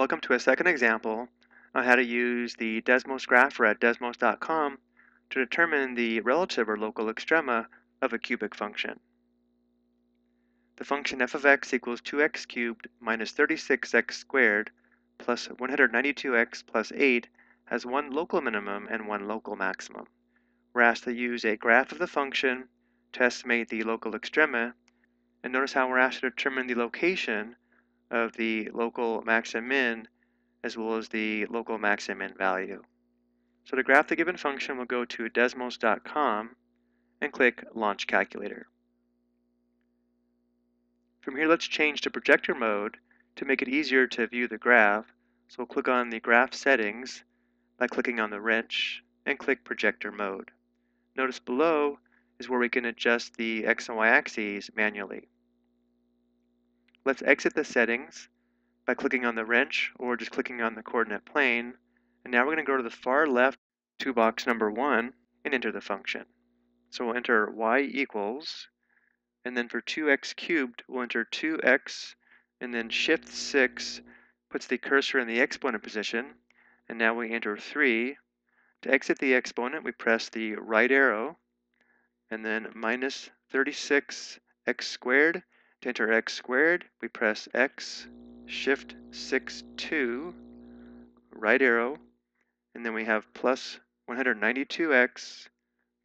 Welcome to a second example on how to use the Desmos grapher at desmos.com to determine the relative or local extrema of a cubic function. The function f of x equals 2x cubed minus 36x squared plus 192x plus 8 has one local minimum and one local maximum. We're asked to use a graph of the function to estimate the local extrema, and notice how we're asked to determine the location of the local max and min as well as the local max and min value. So to graph the given function, we'll go to desmos.com and click Launch Calculator. From here, let's change to projector mode to make it easier to view the graph. So we'll click on the graph settings by clicking on the wrench and click projector mode. Notice below is where we can adjust the x and y axes manually. Let's exit the settings by clicking on the wrench or just clicking on the coordinate plane. And now we're going to go to the far left to box number 1 and enter the function. So we'll enter y equals, and then for 2x cubed, we'll enter 2x, and then shift 6 puts the cursor in the exponent position, and now we enter 3. To exit the exponent, we press the right arrow, and then minus 36x squared, to enter x squared, we press X, Shift 6, 2, right arrow, and then we have plus 192x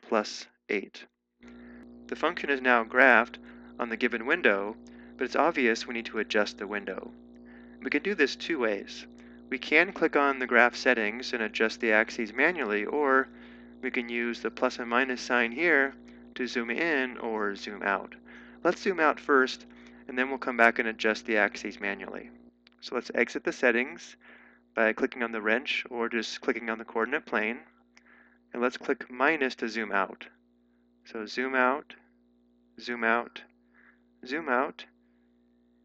plus 8. The function is now graphed on the given window, but it's obvious we need to adjust the window. We can do this two ways. We can click on the graph settings and adjust the axes manually, or we can use the plus and minus sign here to zoom in or zoom out. Let's zoom out first, and then we'll come back and adjust the axes manually. So let's exit the settings by clicking on the wrench or just clicking on the coordinate plane. And let's click minus to zoom out. So zoom out, zoom out, zoom out,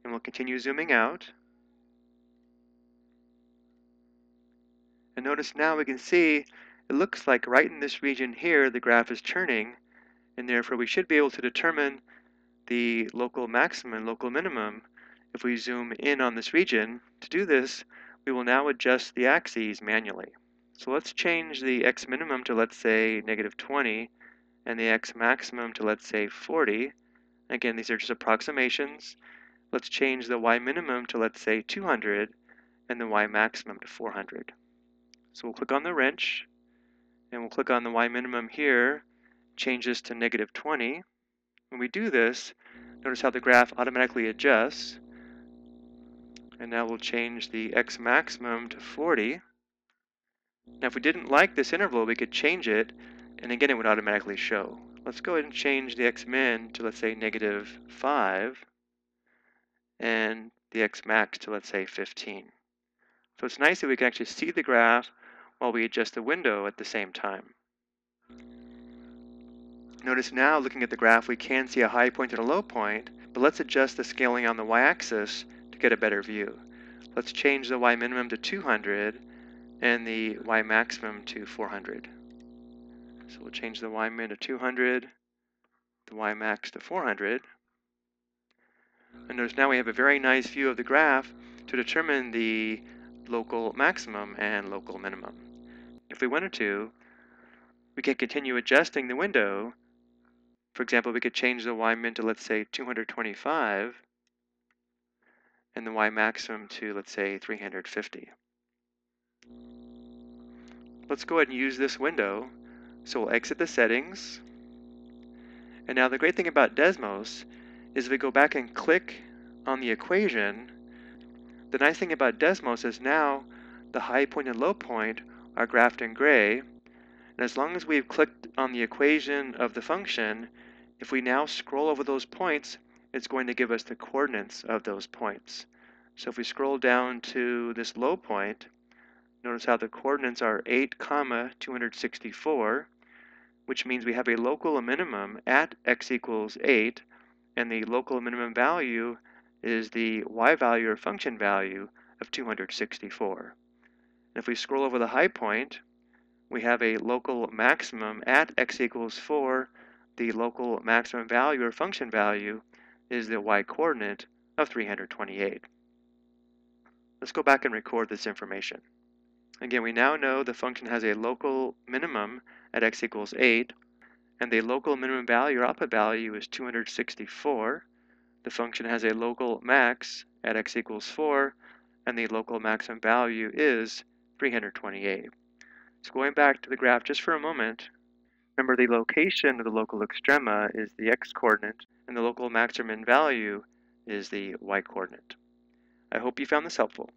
and we'll continue zooming out. And notice now we can see it looks like right in this region here the graph is churning, and therefore we should be able to determine the local maximum and local minimum if we zoom in on this region. To do this, we will now adjust the axes manually. So let's change the x minimum to let's say negative 20 and the x maximum to let's say 40. Again, these are just approximations. Let's change the y minimum to let's say 200 and the y maximum to 400. So we'll click on the wrench and we'll click on the y minimum here, change this to negative 20. When we do this, notice how the graph automatically adjusts. And now we'll change the x maximum to 40. Now if we didn't like this interval, we could change it, and again it would automatically show. Let's go ahead and change the x min to let's say negative 5, and the x max to let's say 15. So it's nice that we can actually see the graph while we adjust the window at the same time. Notice now, looking at the graph, we can see a high point and a low point, but let's adjust the scaling on the y-axis to get a better view. Let's change the y minimum to 200 and the y maximum to 400. So we'll change the y min to 200, the y max to 400. And notice now we have a very nice view of the graph to determine the local maximum and local minimum. If we wanted to, we can continue adjusting the window for example, we could change the y min to, let's say, 225, and the y maximum to, let's say, 350. Let's go ahead and use this window. So we'll exit the settings. And now the great thing about Desmos is if we go back and click on the equation, the nice thing about Desmos is now the high point and low point are graphed in gray, and as long as we've clicked on the equation of the function, if we now scroll over those points, it's going to give us the coordinates of those points. So if we scroll down to this low point, notice how the coordinates are 8 comma 264, which means we have a local minimum at x equals 8, and the local minimum value is the y value or function value of 264. And if we scroll over the high point, we have a local maximum at x equals 4, the local maximum value or function value is the y coordinate of 328. Let's go back and record this information. Again, we now know the function has a local minimum at x equals 8, and the local minimum value or output value is 264. The function has a local max at x equals 4, and the local maximum value is 328. So going back to the graph just for a moment, remember the location of the local extrema is the x-coordinate, and the local maximum value is the y-coordinate. I hope you found this helpful.